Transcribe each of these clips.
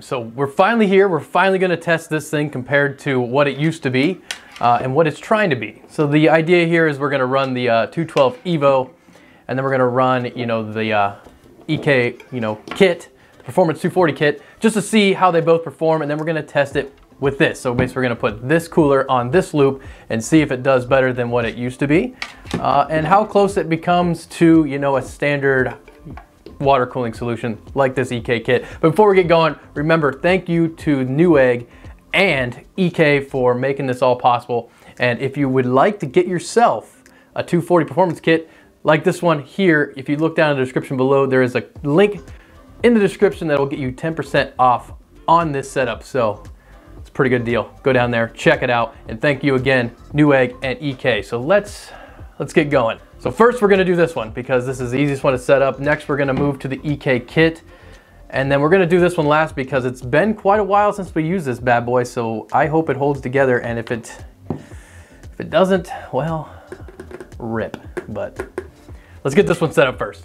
So we're finally here. We're finally gonna test this thing compared to what it used to be uh, and what it's trying to be. So the idea here is we're gonna run the uh, 212 Evo and then we're gonna run, you know, the uh, EK, you know, kit, the Performance 240 kit, just to see how they both perform and then we're gonna test it with this. So basically we're gonna put this cooler on this loop and see if it does better than what it used to be uh, and how close it becomes to, you know, a standard water cooling solution like this EK kit. But before we get going, remember, thank you to Newegg and EK for making this all possible. And if you would like to get yourself a 240 performance kit like this one here, if you look down in the description below, there is a link in the description that will get you 10% off on this setup. So it's a pretty good deal. Go down there, check it out, and thank you again, Newegg and EK. So let's let's get going. So first we're gonna do this one because this is the easiest one to set up. Next we're gonna move to the EK kit. And then we're gonna do this one last because it's been quite a while since we used this bad boy, so I hope it holds together and if it, if it doesn't, well, rip. But let's get this one set up first.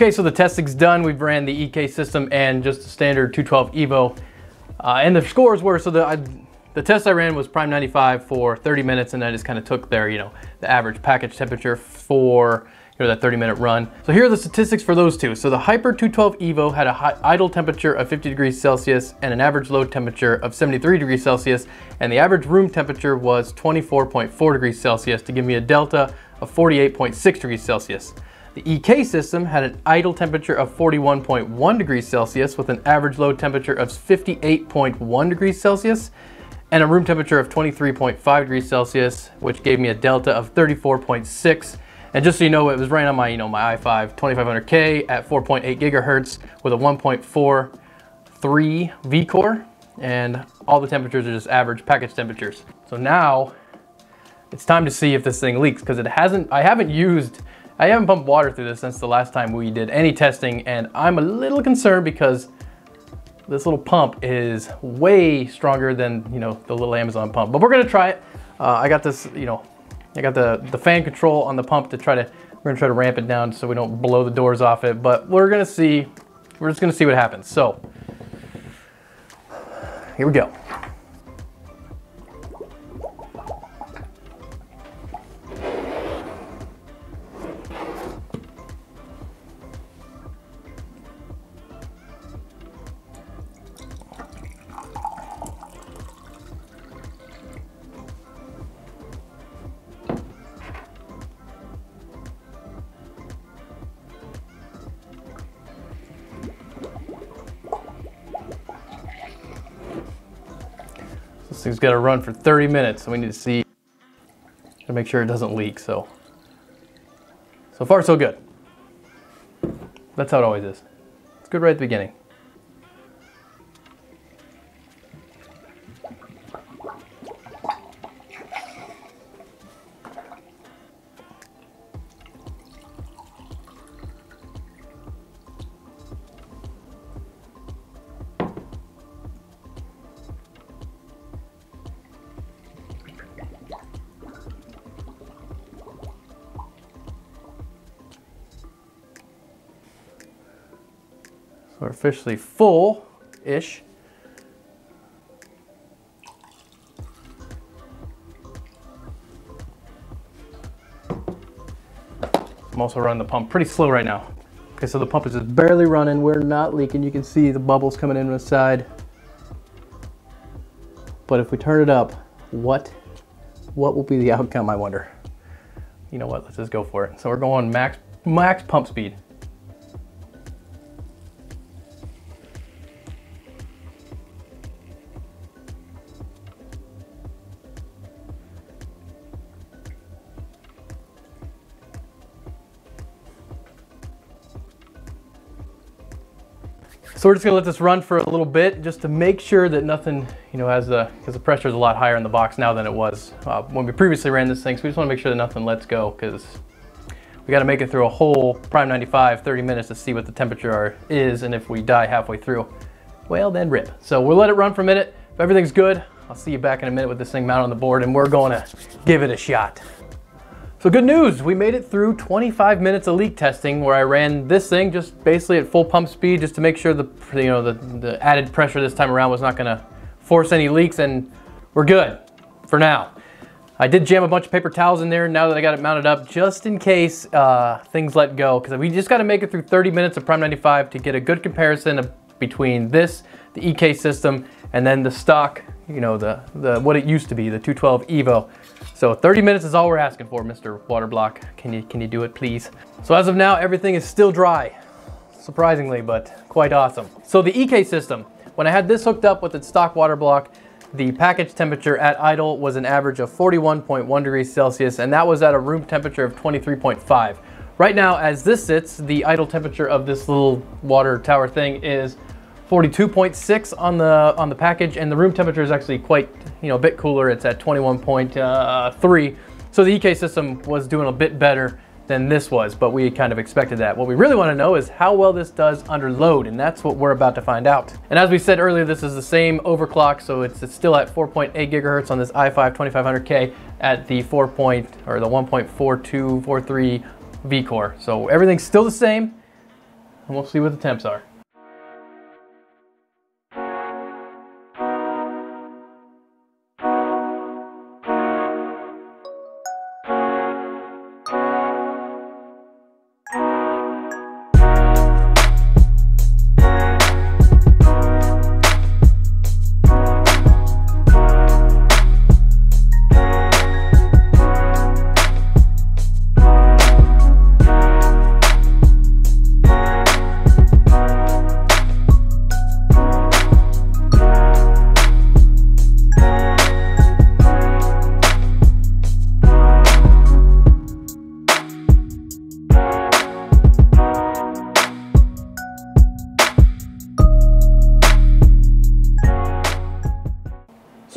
Okay, so the testing's done. We've ran the EK system and just the standard 212 Evo. Uh, and the scores were, so the, I, the test I ran was Prime 95 for 30 minutes and I just kind of took their, you know, the average package temperature for you know, that 30 minute run. So here are the statistics for those two. So the Hyper 212 Evo had a idle temperature of 50 degrees Celsius and an average load temperature of 73 degrees Celsius. And the average room temperature was 24.4 degrees Celsius to give me a delta of 48.6 degrees Celsius. The EK system had an idle temperature of 41.1 degrees Celsius with an average load temperature of 58.1 degrees Celsius and a room temperature of 23.5 degrees Celsius, which gave me a delta of 34.6. And just so you know, it was running on my, you know, my i5 2500K at 4.8 gigahertz with a 1.43 V-core, and all the temperatures are just average package temperatures. So now it's time to see if this thing leaks because it hasn't, I haven't used I haven't pumped water through this since the last time we did any testing and I'm a little concerned because this little pump is way stronger than, you know, the little Amazon pump. But we're gonna try it. Uh, I got this, you know, I got the, the fan control on the pump to try to, we're gonna try to ramp it down so we don't blow the doors off it, but we're gonna see, we're just gonna see what happens. So, here we go. This thing's got to run for 30 minutes, so we need to see to make sure it doesn't leak. So, so far so good. That's how it always is. It's good right at the beginning. We're officially full-ish. I'm also running the pump pretty slow right now. Okay, so the pump is just barely running. We're not leaking. You can see the bubbles coming in on the side. But if we turn it up, what, what will be the outcome, I wonder? You know what, let's just go for it. So we're going max, max pump speed. So we're just gonna let this run for a little bit just to make sure that nothing, you know, has the, because the pressure is a lot higher in the box now than it was uh, when we previously ran this thing. So we just wanna make sure that nothing lets go because we gotta make it through a whole Prime 95, 30 minutes to see what the temperature is. And if we die halfway through, well then rip. So we'll let it run for a minute. If everything's good, I'll see you back in a minute with this thing mounted on the board and we're gonna give it a shot. So good news, we made it through 25 minutes of leak testing where I ran this thing just basically at full pump speed just to make sure the, you know, the, the added pressure this time around was not gonna force any leaks and we're good for now. I did jam a bunch of paper towels in there now that I got it mounted up just in case uh, things let go because we just gotta make it through 30 minutes of Prime 95 to get a good comparison of, between this, the EK system, and then the stock, you know, the, the what it used to be, the 212 Evo. So 30 minutes is all we're asking for, Mr. Waterblock. Can you, can you do it, please? So as of now, everything is still dry, surprisingly, but quite awesome. So the EK system, when I had this hooked up with its stock water block, the package temperature at idle was an average of 41.1 degrees Celsius, and that was at a room temperature of 23.5. Right now, as this sits, the idle temperature of this little water tower thing is 42.6 on the on the package, and the room temperature is actually quite you know a bit cooler. It's at 21.3. Uh, so the EK system was doing a bit better than this was, but we kind of expected that. What we really want to know is how well this does under load, and that's what we're about to find out. And as we said earlier, this is the same overclock, so it's, it's still at 4.8 gigahertz on this i5 2500K at the 4. Point, or the 1.4243 V core. So everything's still the same, and we'll see what the temps are.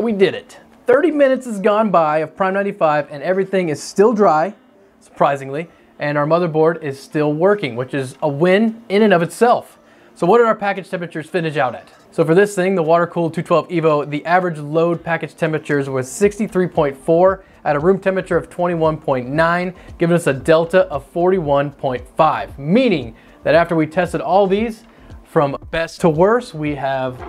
So we did it. 30 minutes has gone by of Prime 95 and everything is still dry, surprisingly, and our motherboard is still working, which is a win in and of itself. So what did our package temperatures finish out at? So for this thing, the water-cooled 212 EVO, the average load package temperatures was 63.4 at a room temperature of 21.9, giving us a delta of 41.5, meaning that after we tested all these, from best to worst, we have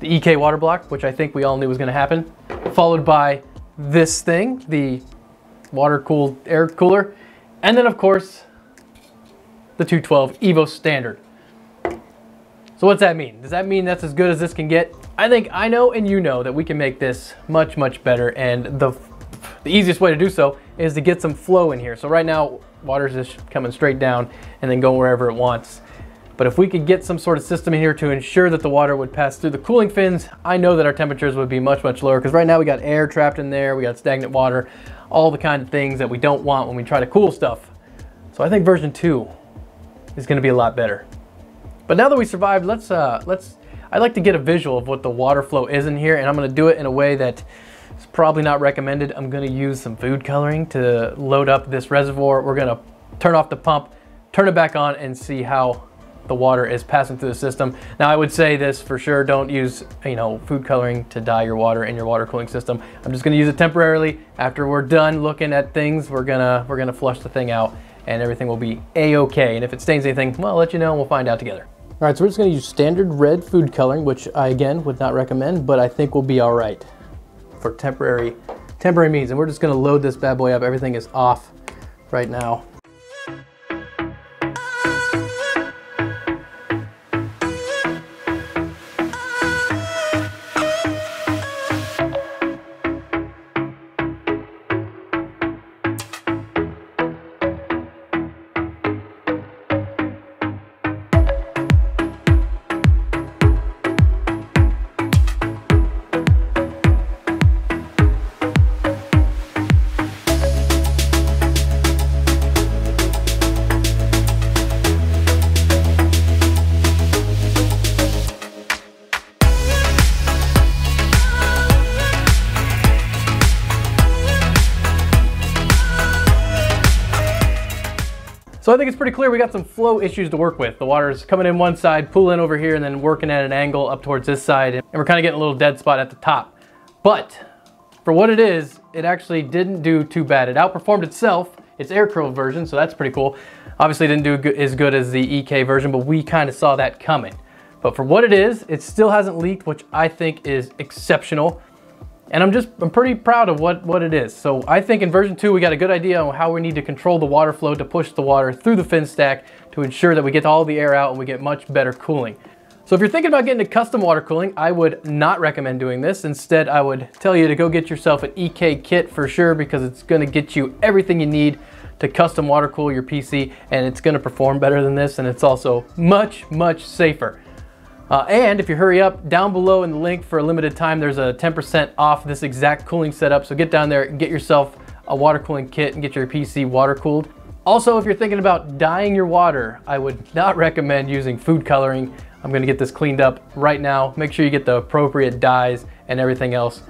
the EK water block, which I think we all knew was gonna happen, followed by this thing, the water-cooled air cooler, and then of course, the 212 EVO Standard. So what's that mean? Does that mean that's as good as this can get? I think I know and you know that we can make this much, much better and the, the easiest way to do so is to get some flow in here. So right now, water's just coming straight down and then going wherever it wants. But if we could get some sort of system in here to ensure that the water would pass through the cooling fins, I know that our temperatures would be much, much lower because right now we got air trapped in there, we got stagnant water, all the kind of things that we don't want when we try to cool stuff. So I think version two is gonna be a lot better. But now that we survived, let's, uh, let's, I'd like to get a visual of what the water flow is in here and I'm gonna do it in a way that is probably not recommended. I'm gonna use some food coloring to load up this reservoir. We're gonna turn off the pump, turn it back on and see how the water is passing through the system. Now I would say this for sure, don't use you know food coloring to dye your water in your water cooling system. I'm just gonna use it temporarily. After we're done looking at things, we're gonna, we're gonna flush the thing out and everything will be a-okay. And if it stains anything, well, I'll let you know and we'll find out together. All right, so we're just gonna use standard red food coloring, which I again would not recommend, but I think we'll be all right for temporary, temporary means. And we're just gonna load this bad boy up. Everything is off right now. So I think it's pretty clear we got some flow issues to work with. The water is coming in one side, pooling over here, and then working at an angle up towards this side, and we're kind of getting a little dead spot at the top. But for what it is, it actually didn't do too bad. It outperformed itself, its air curl version, so that's pretty cool. Obviously didn't do as good as the EK version, but we kind of saw that coming. But for what it is, it still hasn't leaked, which I think is exceptional. And I'm just, I'm pretty proud of what, what it is. So I think in version two, we got a good idea on how we need to control the water flow to push the water through the fin stack to ensure that we get all the air out and we get much better cooling. So if you're thinking about getting a custom water cooling, I would not recommend doing this. Instead, I would tell you to go get yourself an EK kit for sure because it's gonna get you everything you need to custom water cool your PC and it's gonna perform better than this and it's also much, much safer. Uh, and if you hurry up, down below in the link for a limited time, there's a 10% off this exact cooling setup. So get down there and get yourself a water cooling kit and get your PC water cooled. Also, if you're thinking about dyeing your water, I would not recommend using food coloring. I'm gonna get this cleaned up right now. Make sure you get the appropriate dyes and everything else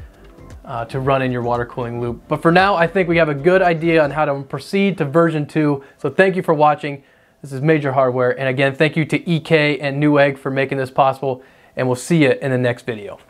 uh, to run in your water cooling loop. But for now, I think we have a good idea on how to proceed to version two. So thank you for watching. This is Major Hardware. And again, thank you to EK and Newegg for making this possible. And we'll see you in the next video.